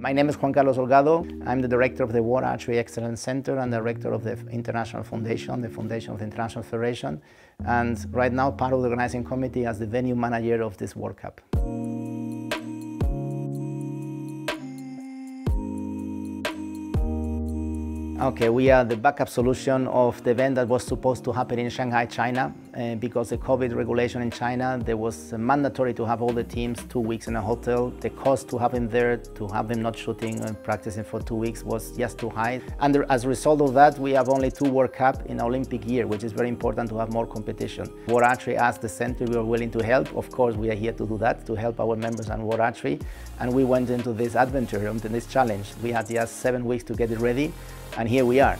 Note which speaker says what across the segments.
Speaker 1: My name is Juan Carlos Holgado. I'm the director of the World Archery Excellence Center and director of the International Foundation, the Foundation of the International Federation, and right now part of the organizing committee as the venue manager of this World Cup. Okay, we are the backup solution of the event that was supposed to happen in Shanghai, China. Uh, because the COVID regulation in China, there was mandatory to have all the teams two weeks in a hotel. The cost to have them there, to have them not shooting and practicing for two weeks was just too high. And as a result of that, we have only two World Cup in Olympic year, which is very important to have more competition. World Archery asked the center we were willing to help. Of course, we are here to do that, to help our members and World Archery. And we went into this adventure, into this challenge. We had just seven weeks to get it ready and here we are.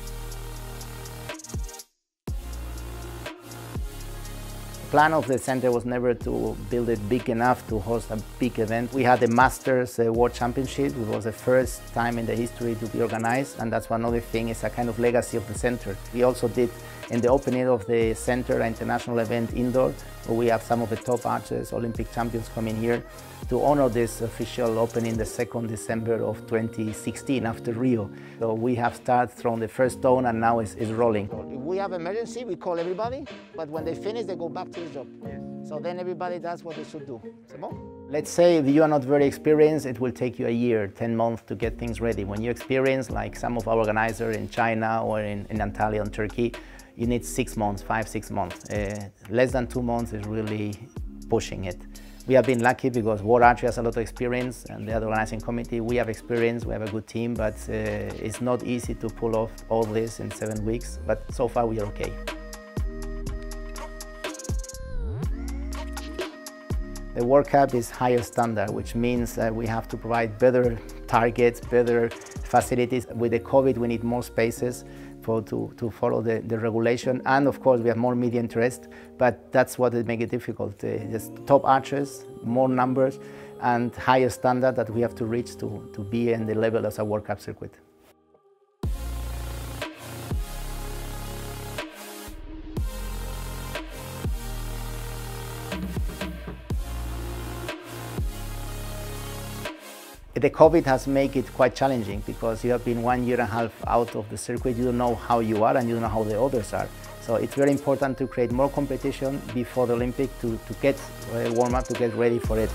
Speaker 1: Plan of the center was never to build it big enough to host a big event. We had the Masters uh, World Championship, which was the first time in the history to be organized, and that's one other thing, it's a kind of legacy of the center. We also did in the opening of the center, an international event indoor, where we have some of the top archers, Olympic champions coming here to honor this official opening the 2nd December of 2016 after Rio. So we have started from the first stone and now it's, it's rolling. If we have emergency, we call everybody, but when they finish, they go back to job. Yes. So then everybody does what they should do. Let's say you are not very experienced, it will take you a year, 10 months to get things ready. When you experience, like some of our organizers in China or in, in Antalya in Turkey, you need six months, five, six months. Uh, less than two months is really pushing it. We have been lucky because World Archery has a lot of experience and the organizing committee, we have experience, we have a good team, but uh, it's not easy to pull off all this in seven weeks, but so far we are okay. The World Cup is higher standard, which means that we have to provide better targets, better facilities. With the COVID, we need more spaces for, to, to follow the, the regulation. And of course, we have more media interest, but that's what it makes it difficult. Uh, just top archers, more numbers, and higher standard that we have to reach to, to be in the level as a World Cup circuit. The COVID has made it quite challenging because you have been one year and a half out of the circuit. You don't know how you are and you don't know how the others are. So it's very important to create more competition before the Olympic to, to get uh, warm up, to get ready for it.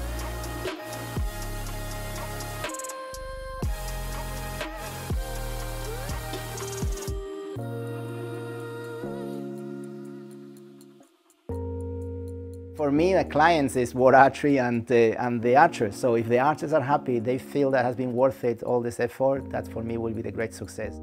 Speaker 1: For me, the clients is World Archery and, uh, and the archers. So if the archers are happy, they feel that has been worth it, all this effort, that for me will be the great success.